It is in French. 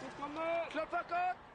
Tout comme. Clope à côte